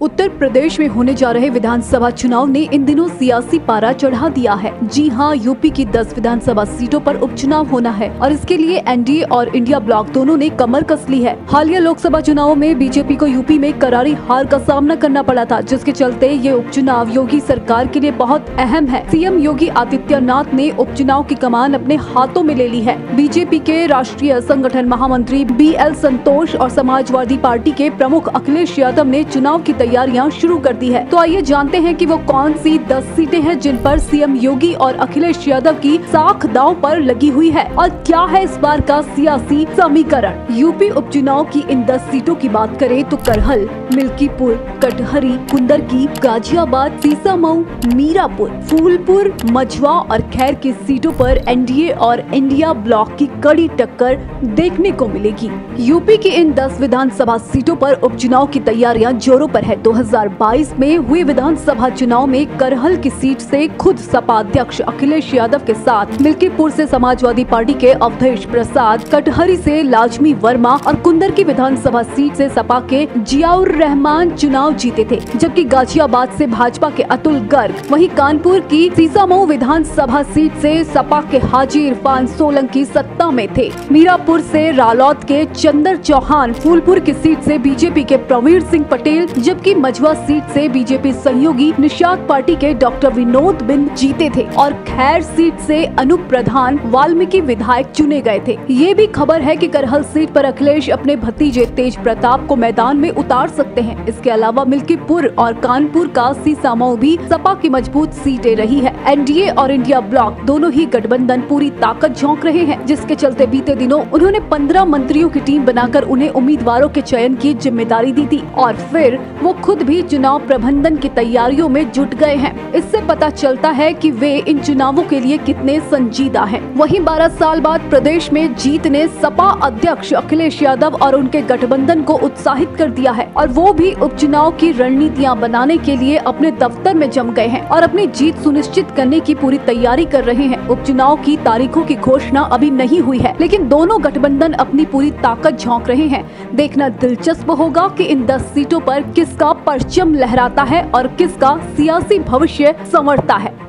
उत्तर प्रदेश में होने जा रहे विधानसभा चुनाव ने इन दिनों सियासी पारा चढ़ा दिया है। जी हाँ, यूपी की 10 विधानसभा सीटों पर उपचुनाव होना है और इसके लिए एनडीए और इंडिया ब्लॉक दोनों ने कमर कस ली है। हालिया लोकसभा चुनावों में बीजेपी को यूपी में करारी हार का सामना करना पड़ा था, जिसके चलते ये उपचुनाव योगी सरकार के लिए बहुत अहम है। सीएम योगी आदित्यनाथ ने उपचुनाव की कमान अपने हाथों में ले ली है। बीजेपी के राष्ट्रीय संगठन महामंत्री बी एल संतोष और समाजवादी पार्टी के प्रमुख अखिलेश यादव ने चुनाव की तैयारियाँ शुरू कर दी है। तो आइए जानते हैं कि वो कौन सी दस सीटें हैं जिन पर सीएम योगी और अखिलेश यादव की साख दाव पर लगी हुई है। और क्या है इस बार का सियासी समीकरण? यूपी उपचुनाव की इन दस सीटों की बात करें तो करहल, मिल्कीपुर, कटहरी कुंदरकी गाजियाबाद, सीसामऊ, मीरापुर, फूलपुर मझवा और खैर की सीटों पर एनडीए और इंडिया ब्लॉक की कड़ी टक्कर देखने को मिलेगी। यूपी की इन 10 विधानसभा सीटों पर उपचुनाव की तैयारियाँ जोरों पर है। है। 2022 में हुए विधानसभा चुनाव में करहल की सीट से खुद सपा अध्यक्ष अखिलेश यादव के साथ मिल्कीपुर से समाजवादी पार्टी के अवधेश प्रसाद, कटहरी से लाजमी वर्मा और कुंदर की विधानसभा सीट से सपा के जियाउर रहमान चुनाव जीते थे। जबकि गाजियाबाद से भाजपा के अतुल गर्ग, वहीं कानपुर की सीसामऊ विधानसभा सीट से सपा के हाजी इरफान सोलंकी सत्ता में थे। मीरापुर से रालौत के चंदर चौहान, फूलपुर की सीट से बीजेपी के प्रवीर सिंह पटेल, जबकि जबकि मझवा सीट से बीजेपी सहयोगी निषाद पार्टी के डॉक्टर विनोद बिंद जीते थे और खैर सीट से अनूप प्रधान वाल्मीकि विधायक चुने गए थे। ये भी खबर है कि करहल सीट पर अखिलेश अपने भतीजे तेज प्रताप को मैदान में उतार सकते हैं। इसके अलावा मिल्कीपुर और कानपुर का सीसामऊ भी सपा की मज़बूत सीटें रही है। एनडीए और इंडिया ब्लॉक दोनों ही गठबंधन पूरी ताकत झोंक रहे हैं, जिसके चलते बीते दिनों उन्होंने पंद्रह मंत्रियों की टीम बनाकर उन्हें उम्मीदवारों के चयन की ज़िम्मेदारी दी थी और फिर वो खुद भी चुनाव प्रबंधन की तैयारियों में जुट गए हैं। इससे पता चलता है कि वे इन चुनावों के लिए कितने संजीदा हैं। वहीं 12 साल बाद प्रदेश में जीत ने सपा अध्यक्ष अखिलेश यादव और उनके गठबंधन को उत्साहित कर दिया है और वो भी उपचुनाव की रणनीतियाँ बनाने के लिए अपने दफ्तर में जम गए हैं और अपनी जीत सुनिश्चित करने की पूरी तैयारी कर रहे हैं। उपचुनाव की तारीखों की घोषणा अभी नहीं हुई है, लेकिन दोनों गठबंधन अपनी पूरी ताकत झोंक रहे हैं। देखना दिलचस्प होगा कि इन दस सीटों पर किसका परचम लहराता है और किसका सियासी भविष्य संवरता है?